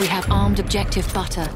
We have armed objective butter.